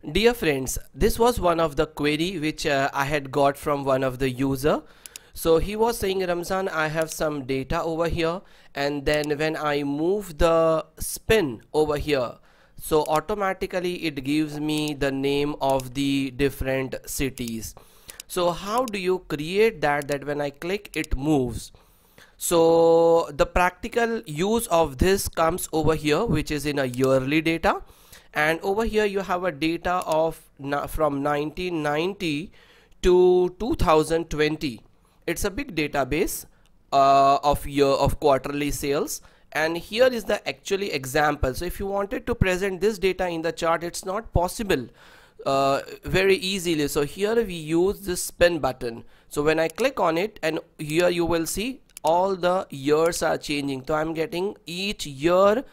Dear friends, this was one of the query which uh, I had got from one of the user. So he was saying Ramzan I have some data over here and then when I move the spin over here so automatically it gives me the name of the different cities. So how do you create that that when I click it moves. So the practical use of this comes over here which is in a yearly data. And over here you have a data of from 1990 to 2020 it's a big database uh, of year of quarterly sales. And here is the actually example. So if you wanted to present this data in the chart it's not possible uh, very easily. So here we use this spin button. So when I click on it and here you will see all the years are changing. So I'm getting each year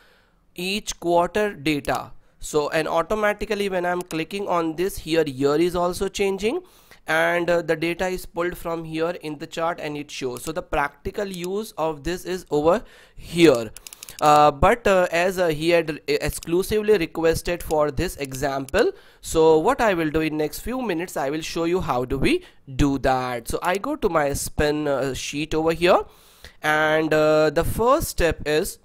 each quarter data. So and automatically when I'm clicking on this here year is also changing. And uh, the data is pulled from here in the chart and it shows. So the practical use of this is over here but uh, as uh, he had exclusively requested for this example so what I will do in next few minutes I will show you how do we do that. So I go to my spin uh, sheet over here and uh, the first step is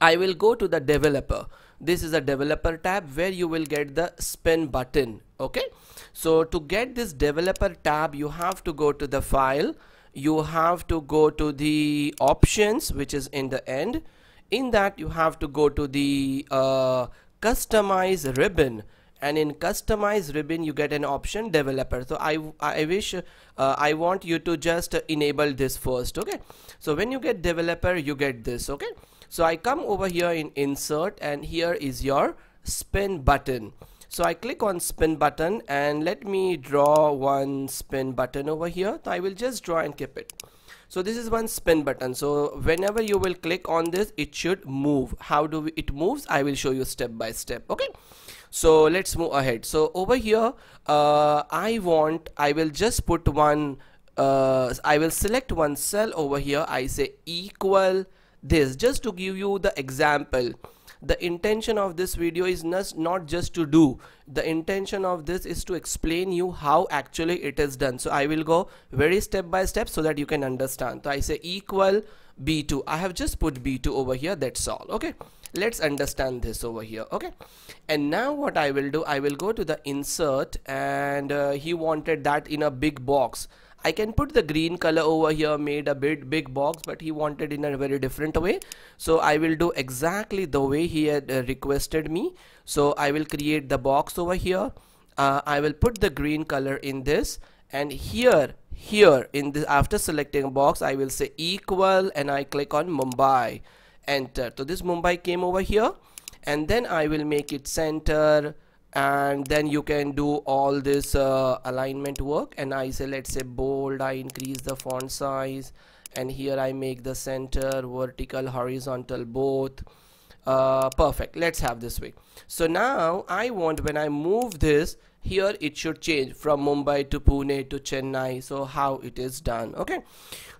I will go to the developer. This is a developer tab where you will get the spin button okay? So to get this developer tab you have to go to the file. You have to go to the options which is in the end in that you have to go to the uh, customize ribbon. And in customize ribbon you get an option developer. So I, I wish uh, I want you to just enable this first okay? So when you get developer you get this okay? So I come over here in insert and here is your spin button. So I click on spin button and let me draw one spin button over here. I will just draw and keep it so this is one spin button. So whenever you will click on this it should move. How do we, it moves? I will show you step by step okay? So let's move ahead. So over here uh, I want I will just put one uh, I will select one cell over here. I say equal this just to give you the example the intention of this video is not just to do. The intention of this is to explain you how actually it is done. So I will go very step by step so that you can understand. So I say equal b2 I have just put b2 over here. That's all. Okay? Let's understand this over here. Okay? And now what I will do I will go to the insert and uh, he wanted that in a big box I can put the green color over here made a bit big box but he wanted in a very different way. So I will do exactly the way he had uh, requested me. So I will create the box over here. Uh, I will put the green color in this. And here here in this after selecting a box I will say equal and I click on Mumbai. Enter. So this Mumbai came over here. And then I will make it center and then you can do all this uh, alignment work. And I say let's say bold I increase the font size. And here I make the center vertical horizontal both. Uh, perfect. Let's have this way. So now I want when I move this here it should change from Mumbai to Pune to Chennai. So how it is done. Okay.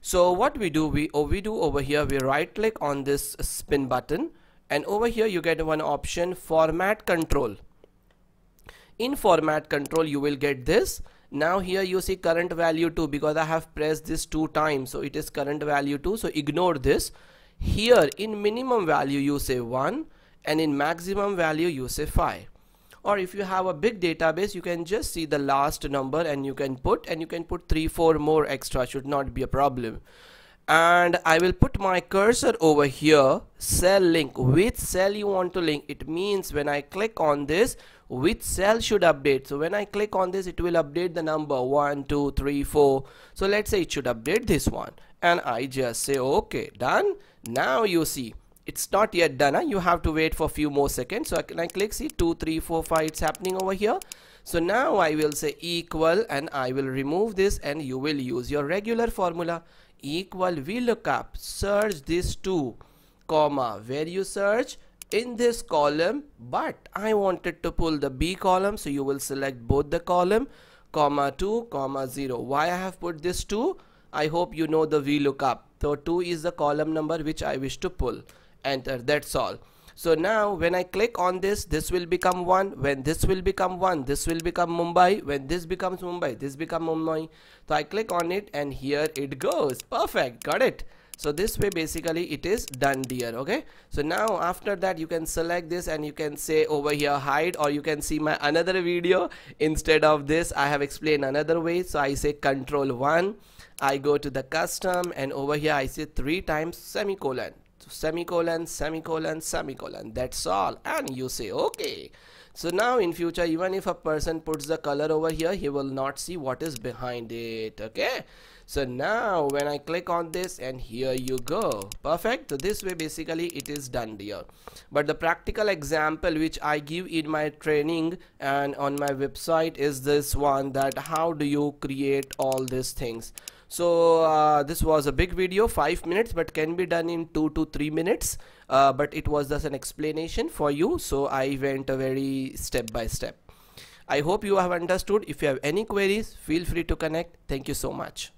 So what we do we oh, we do over here we right click on this spin button. And over here you get one option format control in format control you will get this. Now here you see current value 2 because I have pressed this two times so it is current value 2 so ignore this. Here in minimum value you say 1 and in maximum value you say 5 or if you have a big database you can just see the last number and you can put and you can put 3 4 more extra should not be a problem. And I will put my cursor over here cell link. Which cell you want to link. It means when I click on this which cell should update. So when I click on this it will update the number 1 2 3 4 so let's say it should update this one. And I just say okay done. Now you see it's not yet done. Huh? you have to wait for a few more seconds. So I, can, I click see 2 3 4 5 it's happening over here. So now I will say equal and I will remove this and you will use your regular formula. Equal VLOOKUP search this two comma where you search in this column but I wanted to pull the B column so you will select both the column comma 2 comma 0 why I have put this 2 I hope you know the VLOOKUP so 2 is the column number which I wish to pull. Enter that's all. So now when I click on this this will become 1 when this will become 1 this will become Mumbai when this becomes Mumbai this become Mumbai. So I click on it and here it goes. Perfect got it so this way basically it is done dear okay? So now after that you can select this and you can say over here hide or you can see my another video. Instead of this I have explained another way. So I say control 1 I go to the custom and over here I say three times semicolon. Semicolon semicolon semicolon. That's all. And you say okay. So now in future even if a person puts the color over here he will not see what is behind it okay so now when I click on this and here you go. Perfect. So this way basically it is done dear. But the practical example which I give in my training and on my website is this one that how do you create all these things. So uh, this was a big video five minutes but can be done in two to three minutes. Uh, but it was just an explanation for you. So I went a very step by step. I hope you have understood. If you have any queries feel free to connect. Thank you so much